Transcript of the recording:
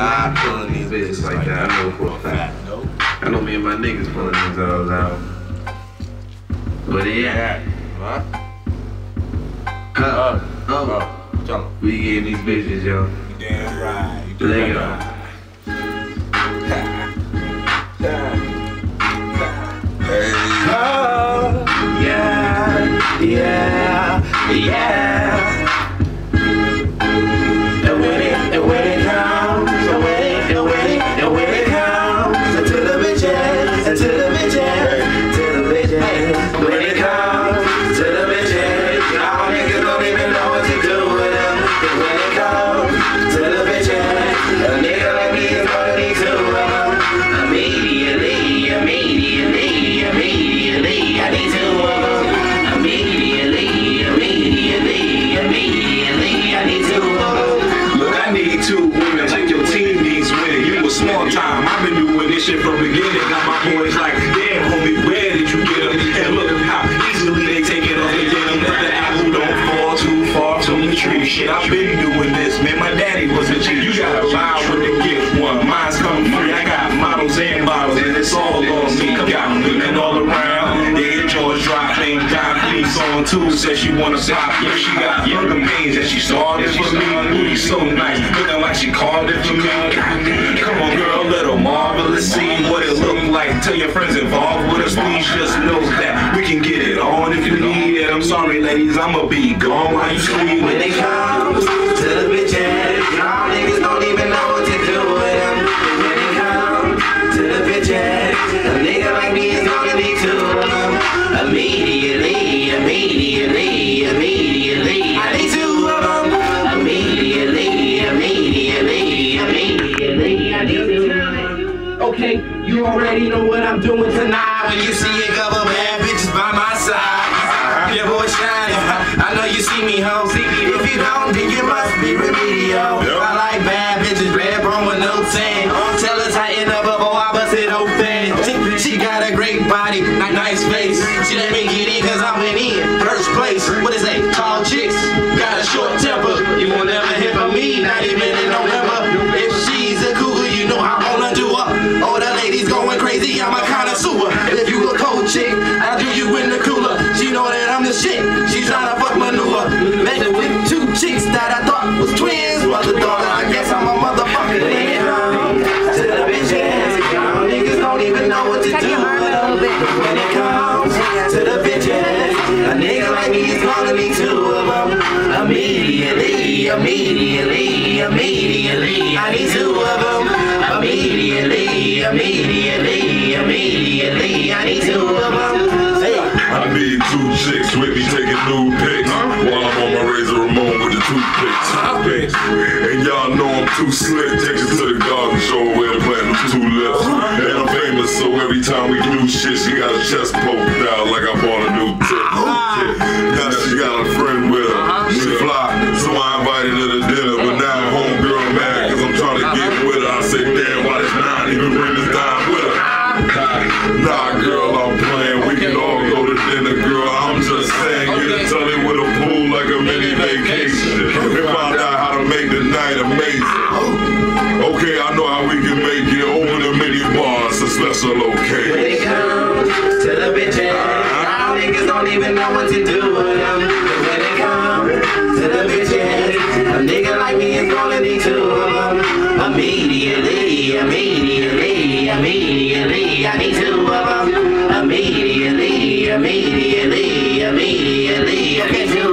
not pulling these bitches like that. I know for a fact. I know me and my niggas pulling themselves out. But yeah. Huh? Huh. Uh, Oh. uh. We getting these bitches, yo. You damn right. You damn right. Hey. Oh, yeah, yeah, yeah. Time. I've been doing this shit from the beginning. Got my boys like, damn, On. Says she wanna pop. Yeah, she got younger pains and she started for me. Booty so nice, looking like she carved it for me. Come on, girl, little marvelous. See what it look like. Tell your friends involved with us. Please just know that we can get it on if you need it. I'm sorry, ladies, I'ma be gone while you scream. Okay, you already know what I'm doing tonight. When you see a couple bad bitches by my side, I'm your boy shining. I know you see me, ho. If you don't, then you must be remedial. I like bad bitches, red bone with no tan. When it comes to the bitches, a nigga like me is gonna need two of them. Immediately, immediately, immediately, I need two of them. Immediately, immediately, immediately, I need two of them. I need two chicks with me taking nude pics while I'm on my razor Ramon with the toothpicks. And y'all know I'm too slick. Take you to the garden show where they're playing chest poked out like I bought a new tip. Now she got a friend with her. Uh-huh. She fly, so I invited her to dinner. But now homegirl mad cause I'm trying to uh-huh. get with her. I say, damn, why this nine even bring this dime with her? Ah. Nah, girl, I'm playing. don't even know what to do with them. When it comes to the bitches, a nigga like me is gonna need two of them. Immediately, immediately, immediately, I need two of them. Immediately, immediately, immediately, I need two